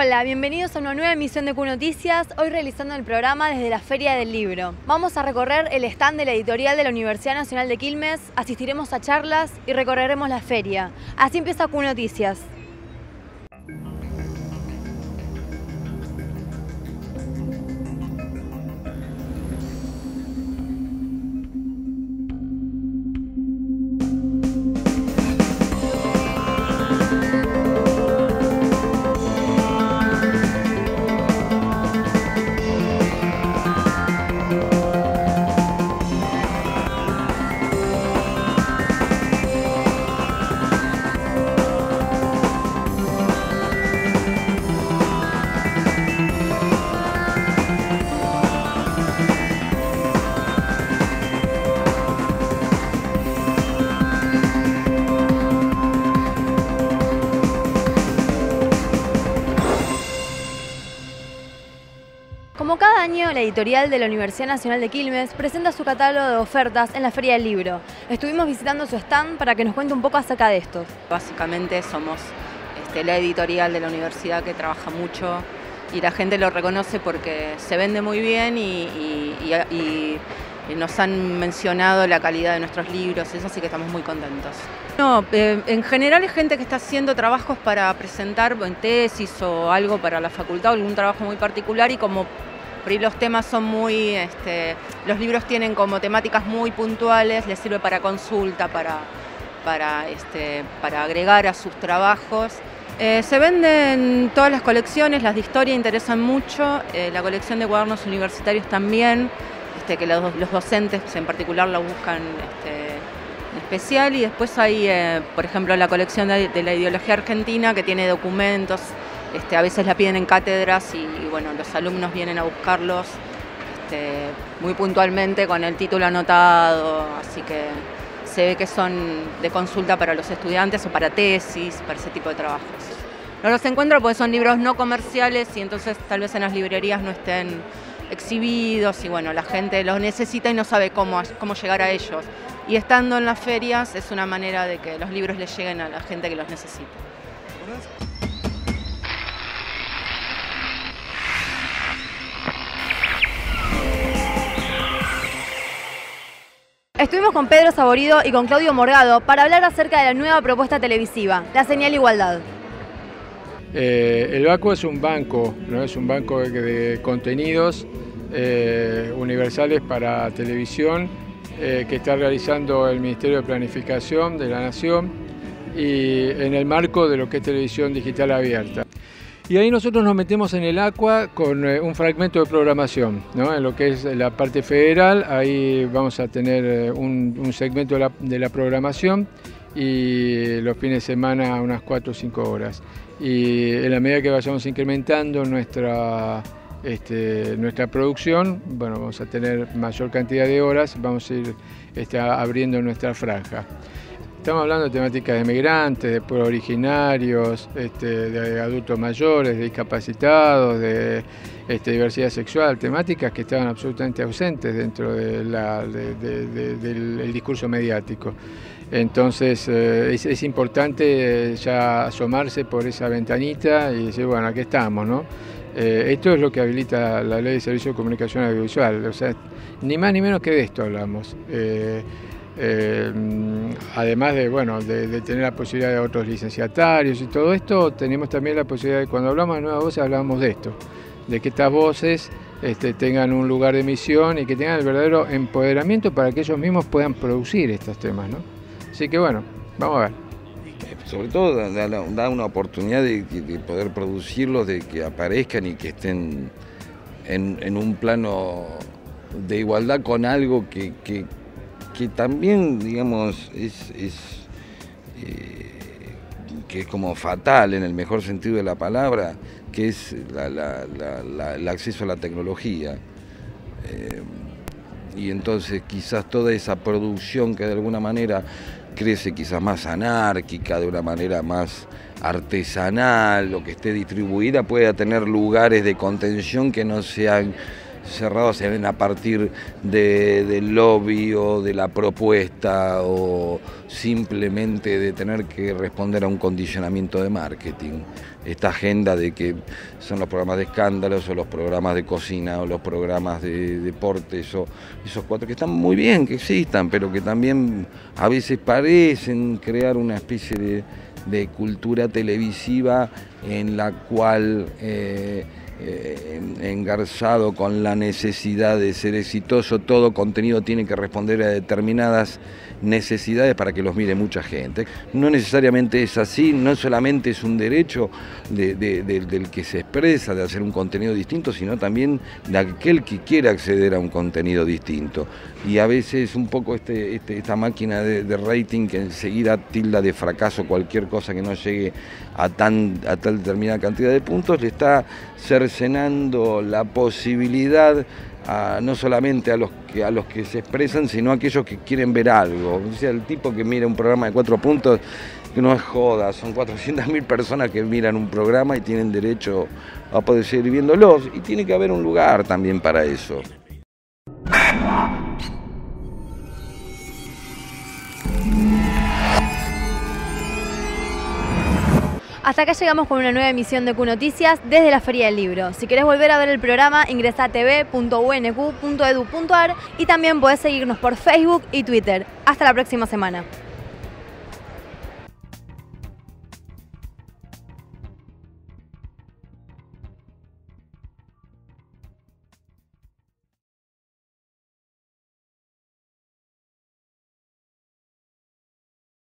Hola, bienvenidos a una nueva emisión de Q Noticias, hoy realizando el programa desde la Feria del Libro. Vamos a recorrer el stand de la editorial de la Universidad Nacional de Quilmes, asistiremos a charlas y recorreremos la feria. Así empieza Q Noticias. Como cada año, la editorial de la Universidad Nacional de Quilmes presenta su catálogo de ofertas en la Feria del Libro. Estuvimos visitando su stand para que nos cuente un poco acerca de esto. Básicamente somos este, la editorial de la universidad que trabaja mucho y la gente lo reconoce porque se vende muy bien y, nos han mencionado la calidad de nuestros libros, eso sí que estamos muy contentos. No, eh, en general es gente que está haciendo trabajos para presentar en tesis o algo para la facultad, o algún trabajo muy particular y como por los temas son muy, este, los libros tienen como temáticas muy puntuales, les sirve para consulta, para, para, este, para agregar a sus trabajos. Eh, se venden todas las colecciones, las de historia interesan mucho, eh, la colección de cuadernos universitarios también, este, que los, los docentes en particular la buscan este, especial y después hay, eh, por ejemplo, la colección de la ideología argentina que tiene documentos, este, a veces la piden en cátedras y, bueno, los alumnos vienen a buscarlos este, muy puntualmente con el título anotado, así que se ve que son de consulta para los estudiantes o para tesis, para ese tipo de trabajos. No los encuentro porque son libros no comerciales y entonces tal vez en las librerías no estén exhibidos y bueno, la gente los necesita y no sabe cómo, cómo llegar a ellos. Y estando en las ferias es una manera de que los libros les lleguen a la gente que los necesita. Estuvimos con Pedro Saborido y con Claudio Morgado para hablar acerca de la nueva propuesta televisiva, La Señal Igualdad. Eh, el BACO es un banco, ¿no? es un banco de, de contenidos eh, universales para televisión eh, que está realizando el Ministerio de Planificación de la Nación y en el marco de lo que es televisión digital abierta. Y ahí nosotros nos metemos en el ACUA con eh, un fragmento de programación, ¿no? en lo que es la parte federal, ahí vamos a tener eh, un, segmento de la, de la programación y los fines de semana unas 4 o 5 horas. Y en la medida que vayamos incrementando nuestra, este, nuestra producción, bueno, vamos a tener mayor cantidad de horas, vamos a ir este, abriendo nuestra franja. Estamos hablando de temáticas de migrantes, de pueblos originarios, este, de adultos mayores, de discapacitados, de este, diversidad sexual, temáticas que estaban absolutamente ausentes dentro del, discurso mediático. Entonces eh, es, importante ya asomarse por esa ventanita y decir, bueno, aquí estamos, ¿no? Eh, esto es lo que habilita la ley de servicio de comunicación audiovisual, o sea, ni más ni menos que de esto hablamos. Eh, además de, bueno, de, tener la posibilidad de otros licenciatarios y todo esto, tenemos también la posibilidad de, cuando hablamos de nuevas voces, hablamos de esto, de que estas voces este, tengan un lugar de emisión y que tengan el verdadero empoderamiento para que ellos mismos puedan producir estos temas, ¿no? Así que bueno, vamos a ver. Sobre todo da, una oportunidad de, de, poder producirlos, de que aparezcan y que estén en, un plano de igualdad con algo que, que también, digamos, es, eh, que es como fatal en el mejor sentido de la palabra, que es el acceso a la tecnología. Eh, y entonces quizás toda esa producción que de alguna manera crece quizás más anárquica, de una manera más artesanal, o que esté distribuida, pueda tener lugares de contención que no sean cerrados se ven a partir del lobby o de la propuesta o simplemente de tener que responder a un condicionamiento de marketing. Esta agenda de que son los programas de escándalos o los programas de cocina o los programas de deportes o esos cuatro que están muy bien que existan, pero que también a veces parecen crear una especie de, cultura televisiva en la cual... Eh, eh, engarzado con la necesidad de ser exitoso, todo contenido tiene que responder a determinadas necesidades para que los mire mucha gente. No necesariamente es así, no solamente es un derecho del que se expresa de hacer un contenido distinto, sino también de aquel que quiere acceder a un contenido distinto. Y a veces un poco este, este esta máquina de, rating que enseguida tilda de fracaso cualquier cosa que no llegue a, tan, a tal determinada cantidad de puntos, le está cercenando la posibilidad no solamente a los, que, a los que se expresan, sino a aquellos que quieren ver algo. O sea, el tipo que mira un programa de cuatro puntos, que no es joda, son 400.000 personas que miran un programa y tienen derecho a poder seguir viéndolos. Y tiene que haber un lugar también para eso. Hasta acá llegamos con una nueva emisión de Q Noticias desde la Feria del Libro. Si querés volver a ver el programa, ingresa a tv.unq.edu.ar y también podés seguirnos por Facebook y Twitter. Hasta la próxima semana.